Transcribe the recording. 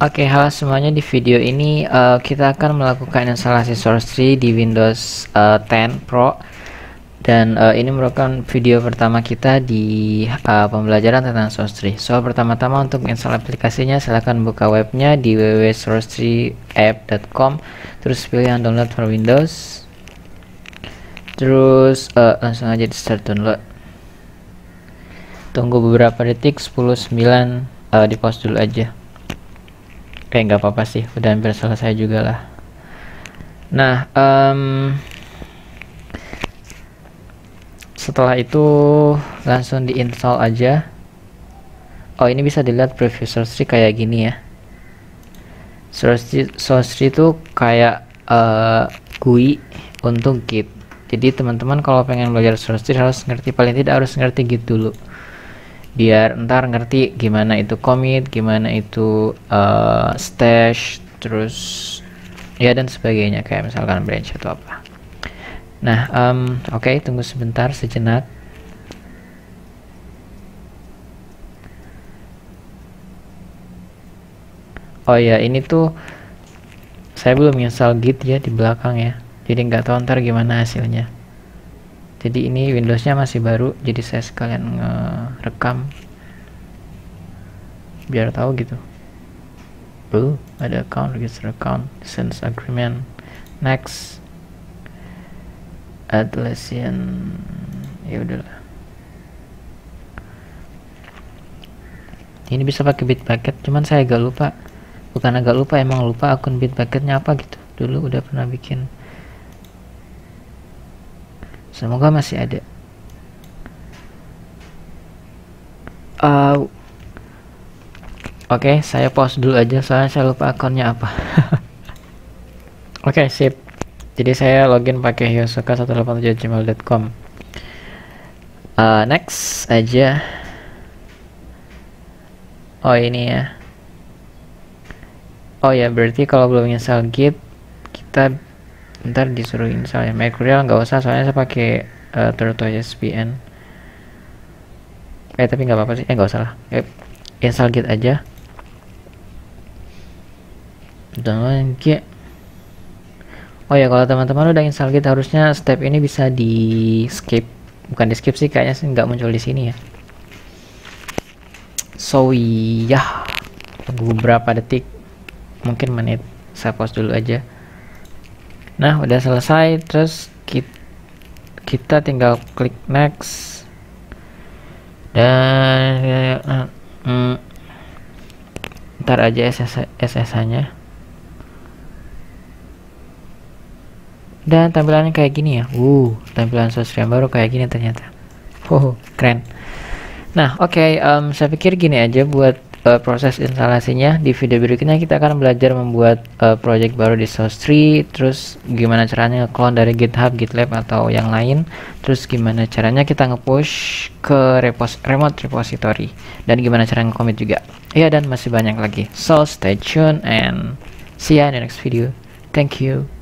Oke, halo semuanya. Di video ini uh, kita akan melakukan instalasi Source 3 di Windows uh, 10 Pro. Dan uh, ini merupakan video pertama kita di uh, pembelajaran tentang Source 3. So, pertama-tama untuk install aplikasinya silahkan buka webnya di www.source3app.com. Terus pilih yang download for Windows. Terus uh, langsung aja di start download. Tunggu beberapa detik 10 9 uh, di pause dulu aja eh nggak apa-apa sih udah hampir selesai juga lah. Nah um, setelah itu langsung diinstal aja. Oh ini bisa dilihat preview source tree kayak gini ya. Source tree, source tree itu kayak uh, GUI untuk Git. Jadi teman-teman kalau pengen belajar source tree harus ngerti paling tidak harus ngerti Git dulu biar ntar ngerti gimana itu commit gimana itu uh, stash terus ya dan sebagainya. Kayak misalkan branch atau apa. Nah um, oke okay, tunggu sebentar sejenak. Oh ya ini tuh saya belum install git ya di belakang ya. Jadi nggak tahu ntar gimana hasilnya jadi ini Windowsnya masih baru jadi saya sekalian ngerekam. Biar tahu gitu. Oh ada account register account sense agreement. Next. Lesson ya udahlah. Ini bisa pakai Bitbucket cuman saya agak lupa. Bukan agak lupa emang lupa akun Bitbucketnya apa gitu. Dulu udah pernah bikin Semoga masih ada. Uh, Oke, okay, saya pause dulu aja soalnya saya lupa akunnya apa. Oke, okay, sip. Jadi saya login pakai yosuka187gmail.com. Uh, next aja. Oh ini ya. Oh ya berarti kalau belum install Git kita ntar disuruh install ya Mercurial nggak usah soalnya saya pakai uh, Tortoise VPN eh tapi nggak apa-apa sih. Eh nggak usah lah. Eh, install git aja. Download git oh ya kalau teman-teman udah install git harusnya step ini bisa di skip. Bukan di skip sih kayaknya sih nggak muncul di sini ya. So ya tunggu beberapa detik? Mungkin menit. Saya pause dulu aja nah udah selesai terus kita, kita tinggal klik next. Dan uh, mm, ntar aja SS, SSH nya dan tampilannya kayak gini ya. Uh tampilan sosial baru kayak gini ternyata. Oh keren. Nah oke okay, um, saya pikir gini aja buat uh, proses instalasinya di video berikutnya. Kita akan belajar membuat uh, project baru di Source 3 terus gimana caranya clone dari GitHub, GitLab atau yang lain. Terus gimana caranya kita nge-push ke repos remote repository. Dan gimana cara nge-commit juga. Ya dan masih banyak lagi. So stay tuned and see ya in the next video. Thank you